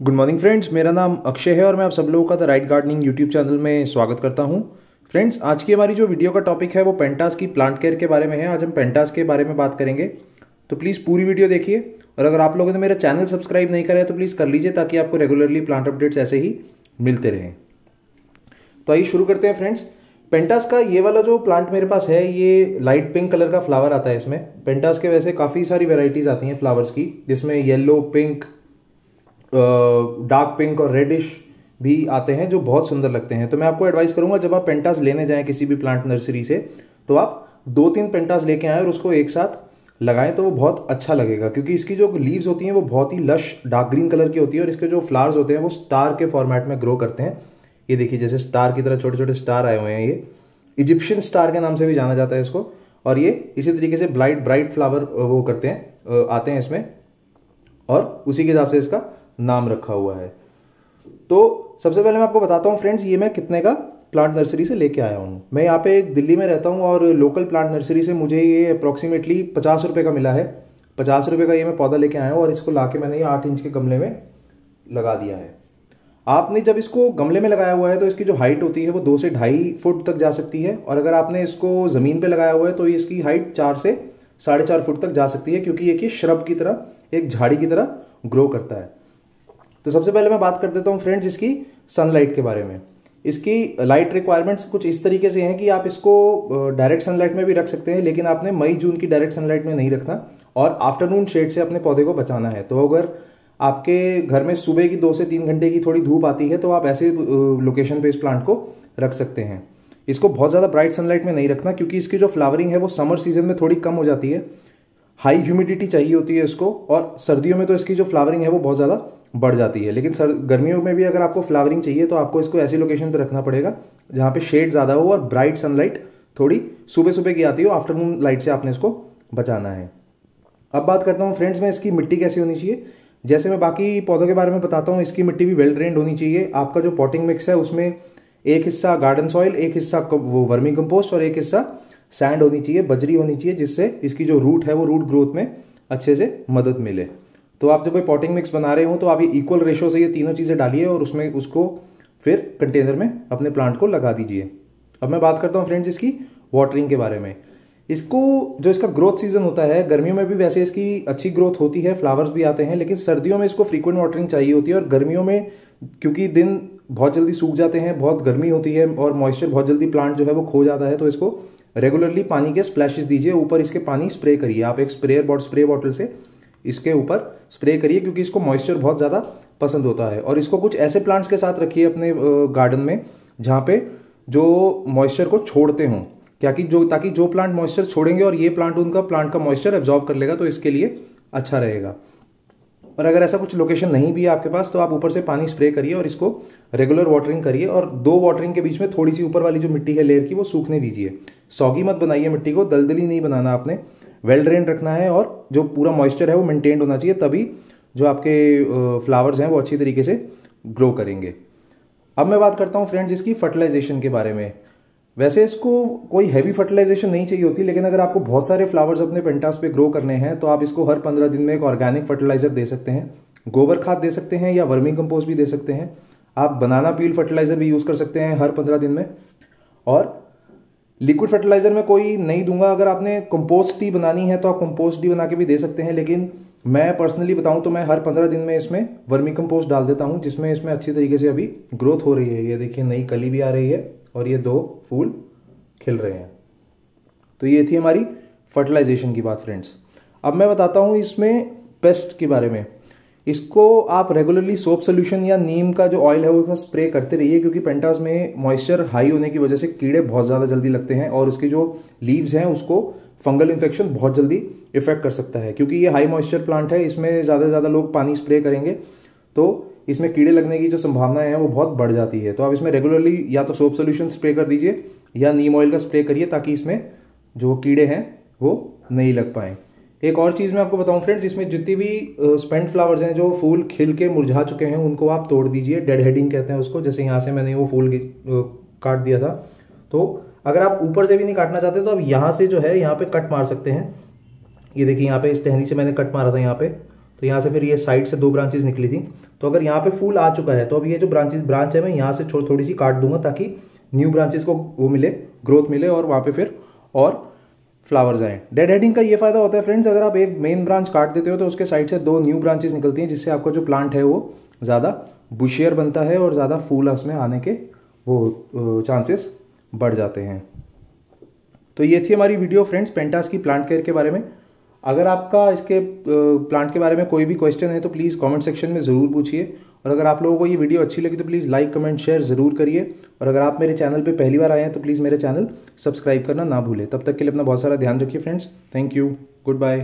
Good morning friends मेरा नाम अक्षय है और मैं आप सब लोगों का the right gardening YouTube channel में स्वागत करता हूँ। फ्रेंड्स आज की हमारी जो वीडियो का टॉपिक है वो पेंटास की प्लांट केयर के बारे में है। आज हम पेंटास के बारे में बात करेंगे। तो प्लीज़ पूरी वीडियो देखिए। और अगर आप लोगों ने मेरा चैनल सब्सक्राइब नहीं करा है तो प्लीज़ कर लीजिए ताकि आपको रेगुलरली प्लांट अपडेट्स ऐसे ही मिलते रहें। तो आइए शुरू करते हैं फ्रेंड्स पेंटास का ये वाला जो प्लांट मेरे पास है, ये लाइट पिंक कलर का फ्लावर आता है इसमें। पेंटास के वैसे काफ़ी सारी वेराइटीज़ आती हैं फ्लावर्स की, जिसमें येलो पिंक डार्क पिंक और रेडिश भी आते हैं जो बहुत सुंदर लगते हैं। तो मैं आपको एडवाइस करूँगा, जब आप पेंटास लेने जाएँ किसी भी प्लांट नर्सरी से तो आप दो तीन पेंटास लेके आए और उसको एक साथ लगाएँ तो वो बहुत अच्छा लगेगा। क्योंकि इसकी जो लीव्स होती हैं, वो बहुत ही लश डार्क ग्रीन कलर की होती है और इसके जो फ्लावर्स होते हैं, वो स्टार के फॉर्मेट में ग्रो करते हैं। ये देखिए, जैसे स्टार की तरह छोटे छोटे स्टार आए हुए हैं ये। इजिप्शियन स्टार के नाम से भी जाना जाता है इसको। और ये इसी तरीके से ब्लाइट ब्राइट फ्लावर वो करते हैं आते हैं इसमें। और उसी के हिसाब से इसका नाम रखा हुआ है। तो सबसे पहले मैं आपको बताता हूँ फ्रेंड्स ये मैं कितने का प्लांट नर्सरी से लेके आया हूँ। मैं यहाँ पे दिल्ली में रहता हूँ और लोकल प्लांट नर्सरी से मुझे ये अप्रोक्सीमेटली पचास रुपये का मिला है। पचास रुपये का ये मैं पौधा लेके आया हूँ और इसको ला के मैंने ये आठ इंच के गमले में लगा दिया है। आपने जब इसको गमले में लगाया हुआ है तो इसकी जो हाइट होती है वो दो से ढाई फुट तक जा सकती है और अगर आपने इसको ज़मीन पे लगाया हुआ है तो इसकी हाइट चार से साढ़े चार फुट तक जा सकती है, क्योंकि ये ये श्रब की तरह, एक झाड़ी की तरह ग्रो करता है। तो सबसे पहले मैं बात कर देता हूँ फ्रेंड्स इसकी सनलाइट के बारे में। इसकी लाइट रिक्वायरमेंट्स कुछ इस तरीके से हैं कि आप इसको डायरेक्ट सनलाइट में भी रख सकते हैं, लेकिन आपने मई, जून की डायरेक्ट सनलाइट में नहीं रखना और आफ्टरनून शेड से अपने पौधे को बचाना है। तो अगर आपके घर में सुबह की दो से तीन घंटे की थोड़ी धूप आती है तो आप ऐसे लोकेशन पे इस प्लांट को रख सकते हैं। इसको बहुत ज़्यादा ब्राइट सनलाइट में नहीं रखना, क्योंकि इसकी जो फ्लावरिंग है, वो समर सीज़न में थोड़ी कम हो जाती है। हाई ह्यूमिडिटी चाहिए होती है इसको, और सर्दियों में तो इसकी जो फ्लावरिंग है, वो बहुत ज़्यादा बढ़ जाती है। लेकिन सर, गर्मियों में भी अगर आपको फ्लावरिंग चाहिए तो आपको इसको ऐसी लोकेशन पर रखना पड़ेगा, जहाँ पे शेड ज़्यादा हो और ब्राइट सनलाइट थोड़ी सुबह सुबह की आती हो आफ्टरनून लाइट से आपने इसको बचाना है। अब बात करता हूँ फ्रेंड्स में इसकी मिट्टी कैसी होनी चाहिए। जैसे मैं बाकी पौधों के बारे में बताता हूँ, इसकी मिट्टी भी वेल ड्रेंड होनी चाहिए। आपका जो पॉटिंग मिक्स है, उसमें एक हिस्सा गार्डन सॉइल एक हिस्सा वो वर्मी कंपोस्ट और एक हिस्सा सैंड होनी चाहिए, बजरी होनी चाहिए, जिससे इसकी जो रूट है, वो रूट ग्रोथ में अच्छे से मदद मिले। तो आप जब पॉटिंग मिक्स बना रहे हो तो आप ये इक्वल रेशो से ये तीनों चीज़ें डालिए और उसमें उसको फिर कंटेनर में अपने प्लांट को लगा दीजिए। अब मैं बात करता हूँ फ्रेंड्स इसकी वाटरिंग के बारे में। इसको, जो इसका ग्रोथ सीज़न होता है, गर्मियों में भी वैसे इसकी अच्छी ग्रोथ होती है फ्लावर्स भी आते हैं, लेकिन सर्दियों में इसको फ्रीक्वेंट वाटरिंग चाहिए होती है और गर्मियों में, क्योंकि दिन बहुत जल्दी सूख जाते हैं, बहुत गर्मी होती है और मॉइस्चर बहुत जल्दी प्लांट जो है वो खो जाता है तो इसको रेगुलरली पानी के स्प्लैशेस दीजिए, ऊपर इसके पानी स्प्रे करिए। आप एक स्प्रेयर बॉट स्प्रे बॉटल से इसके ऊपर स्प्रे करिए क्योंकि इसको मॉइस्चर बहुत ज़्यादा पसंद होता है। और इसको कुछ ऐसे प्लांट्स के साथ रखिए अपने गार्डन में, जहाँ पे जो मॉइस्चर को छोड़ते हों। क्या कि जो, ताकि जो प्लांट मॉइस्चर छोड़ेंगे और ये प्लांट उनका प्लांट का मॉइस्चर एब्जॉर्ब कर लेगा तो इसके लिए अच्छा रहेगा। और अगर ऐसा कुछ लोकेशन नहीं भी है आपके पास तो आप ऊपर से पानी स्प्रे करिए और इसको रेगुलर वाटरिंग करिए और दो वाटरिंग के बीच में थोड़ी सी ऊपर वाली जो मिट्टी है लेयर की, वो सूखने दीजिए। सौगी मत बनाइए मिट्टी को, दलदली नहीं बनाना आपने। वेल ड्रेन रखना है और जो पूरा मॉइस्चर है वो मेंटेन्ड होना चाहिए, तभी जो आपके फ्लावर्स हैं वो अच्छी तरीके से ग्रो करेंगे। अब मैं बात करता हूँ फ्रेंड्स इसकी फर्टिलाइजेशन के बारे में। वैसे इसको कोई हैवी फर्टिलाइजेशन नहीं चाहिए होती, लेकिन अगर आपको बहुत सारे फ्लावर्स अपने पेंटास पे ग्रो करने हैं तो आप इसको हर पंद्रह दिन में एक ऑर्गेनिक फर्टिलाइज़र दे सकते हैं। गोबर खाद दे सकते हैं या वर्मी कंपोस्ट भी दे सकते हैं। आप बनाना पील फर्टिलाइज़र भी यूज़ कर सकते हैं हर पंद्रह दिन में। और लिक्विड फर्टिलाइज़र में कोई नहीं दूँगा। अगर आपने कंपोस्ट टी बनानी है तो आप कंपोस्ट टी बना के भी दे सकते हैं, लेकिन मैं पर्सनली बताऊँ तो मैं हर पंद्रह दिन में इसमें वर्मी कंपोस्ट डाल देता हूँ, जिसमें इसमें अच्छी तरीके से अभी ग्रोथ हो रही है। ये देखिए, नई कली भी आ रही है और ये दो फूल खिल रहे हैं। तो ये थी हमारी फर्टिलाइजेशन की बात फ्रेंड्स अब मैं बताता हूँ इसमें पेस्ट के बारे में। इसको आप रेगुलरली सोप सोल्यूशन या नीम का जो ऑयल है, उसका स्प्रे करते रहिए, क्योंकि पेंटास में मॉइस्चर हाई होने की वजह से कीड़े बहुत ज़्यादा जल्दी लगते हैं और उसके जो लीव्स हैं, उसको फंगल इन्फेक्शन बहुत जल्दी इफ़ेक्ट कर सकता है, क्योंकि ये हाई मॉइस्चर प्लांट है, इसमें ज़्यादा से ज़्यादा लोग पानी स्प्रे करेंगे तो इसमें कीड़े लगने की जो संभावनाएँ हैं, वो बहुत बढ़ जाती है। तो आप इसमें रेगुलरली या तो सोप सोल्यूशन स्प्रे कर दीजिए या नीम ऑयल का स्प्रे करिए, ताकि इसमें जो कीड़े हैं, वो नहीं लग पाए। एक और चीज़ मैं आपको बताऊँ फ्रेंड्स इसमें जितनी भी स्पेंट फ्लावर्स हैं, जो फूल खिल के मुरझा चुके हैं, उनको आप तोड़ दीजिए डेड हेडिंग कहते हैं उसको, जैसे यहाँ से मैंने वो फूल काट दिया था। तो अगर आप ऊपर से भी नहीं काटना चाहते तो आप यहाँ से जो है, यहाँ पे कट मार सकते हैं। ये देखिए, यहाँ पे इस टहनी से मैंने कट मारा था यहाँ पे। तो यहाँ से फिर ये साइड से दो ब्रांचेज निकली थी। तो अगर यहाँ पे फूल आ चुका है तो अब ये जो ब्रांचेज ब्रांच है, मैं यहाँ से थोड़ी सी काट दूँगा, ताकि न्यू ब्रांचेज को वो मिले ग्रोथ मिले, और वहाँ पे फिर और फ्लावर्स आए। डेड हेडिंग का ये फ़ायदा होता है फ्रेंड्स अगर आप एक मेन ब्रांच काट देते हो तो उसके साइड से दो न्यू ब्रांचेस निकलती हैं, जिससे आपका जो प्लांट है वो ज़्यादा बुशियर बनता है और ज़्यादा फूल उसमें आने के वो चांसेस बढ़ जाते हैं। तो ये थी हमारी वीडियो फ्रेंड्स पेंटास की प्लांट केयर के बारे में। अगर आपका इसके प्लांट के बारे में कोई भी क्वेश्चन है तो प्लीज़ कमेंट सेक्शन में ज़रूर पूछिए। और अगर आप लोगों को ये वीडियो अच्छी लगी तो प्लीज़ लाइक कमेंट शेयर ज़रूर करिए। और अगर आप मेरे चैनल पे पहली बार आए हैं तो प्लीज़ मेरे चैनल सब्सक्राइब करना ना भूलें। तब तक के लिए अपना बहुत सारा ध्यान रखिए friends thank you good bye